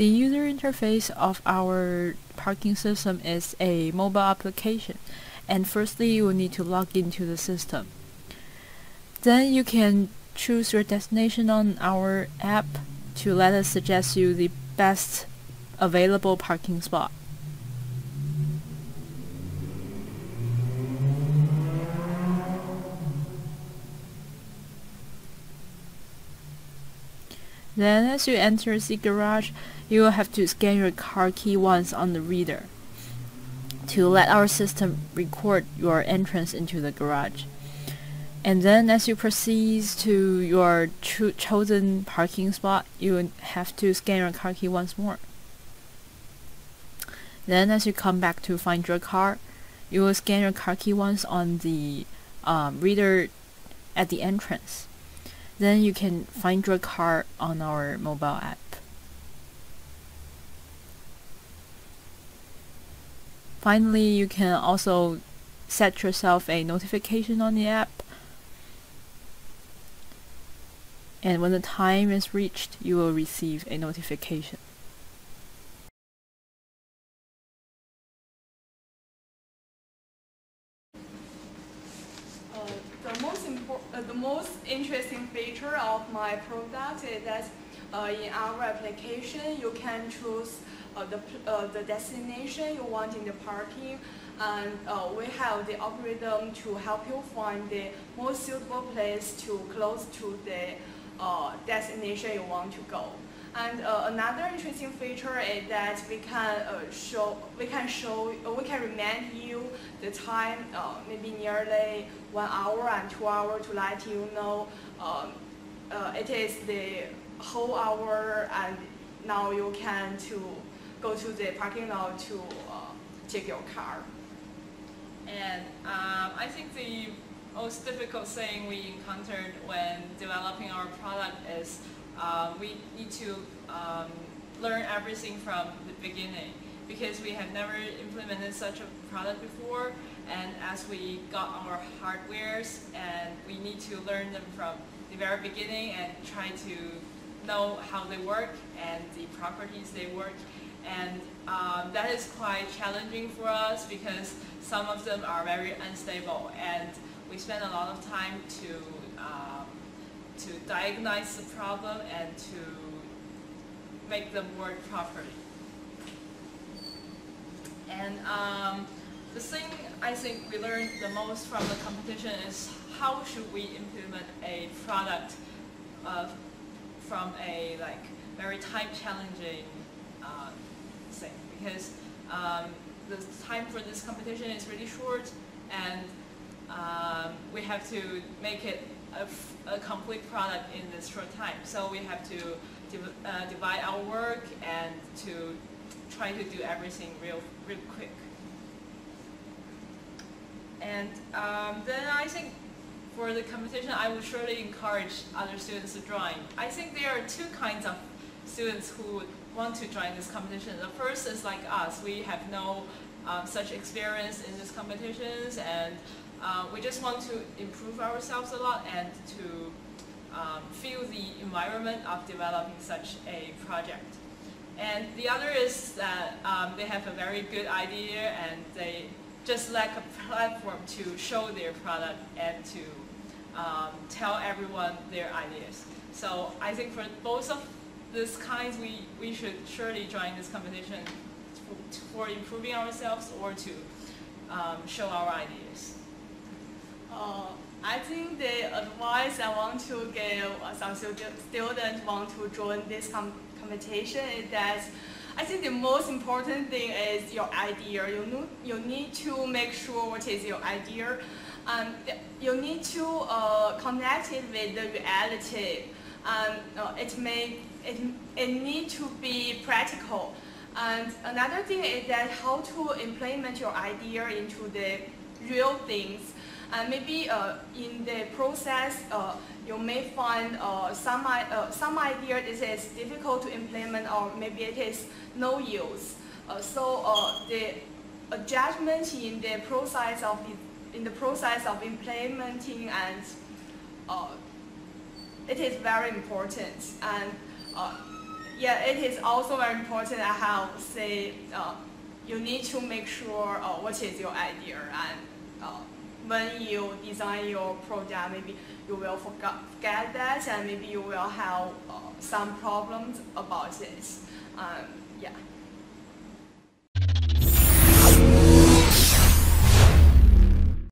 The user interface of our parking system is a mobile application and firstly you will need to log into the system. Then you can choose your destination on our app to let us suggest you the best available parking spot. Then as you enter the garage, you will have to scan your car key once on the reader to let our system record your entrance into the garage. And then as you proceed to your cho chosen parking spot, you will have to scan your car key once more. Then as you come back to find your car, you will scan your car key once on the um, reader at the entrance. Then you can find your car on our mobile app. Finally, you can also set yourself a notification on the app. And when the time is reached, you will receive a notification. The most uh, the most interesting feature of my product is that uh, in our application you can choose uh, the uh, the destination you want in the parking, and uh, we have the algorithm to help you find the most suitable place to close to the uh, destination you want to go. And uh, another interesting feature is that we can uh, show, we can show, uh, we can remind you the time, uh, maybe nearly one hour and two hour to let you know um, uh, it is the whole hour and now you can to go to the parking lot to uh, take your car. And um, I think the most difficult thing we encountered when developing our product is um, we need to um, learn everything from the beginning. Because we have never implemented such a product before and as we got our hardwares and we need to learn them from the very beginning and try to know how they work and the properties they work. And um, that is quite challenging for us because some of them are very unstable. And we spend a lot of time to um, to diagnose the problem and to make them work properly. And um, the thing I think we learned the most from the competition is how should we implement a product uh, from a like very time challenging uh, thing because um, the time for this competition is really short have to make it a, a, complete product in this short time. So we have to div uh, divide our work and to try to do everything real, real quick. And um, then I think for the competition, I would surely encourage other students to join. I think there are two kinds of students who want to join this competition. The first is like us. We have no um, such experience in these competitions and uh, we just want to improve ourselves a lot and to um, feel the environment of developing such a project. And the other is that um, they have a very good idea and they just lack a platform to show their product and to um, tell everyone their ideas. So I think for both of these kinds, we, we should surely join this competition for, improving ourselves or to um, show our ideas. Uh, I think the advice I want to give some students want to join this com competition is that I think the most important thing is your idea. You, you need to make sure what is your idea. Um, you need to uh, connect it with the reality. Um, uh, it may it, it need to be practical. And another thing is that how to implement your idea into the real things. And maybe uh, in the process, uh, you may find uh, some, uh, some idea is, is difficult to implement or maybe it is no use. Uh, so uh, the adjustment in the process of in the process of implementing and it is very important. And yeah, it is also very important how say uh, you need to make sure uh, what is your idea and uh, when you design your product, maybe you will forget, forget that and maybe you will have uh, some problems about this. Um, yeah.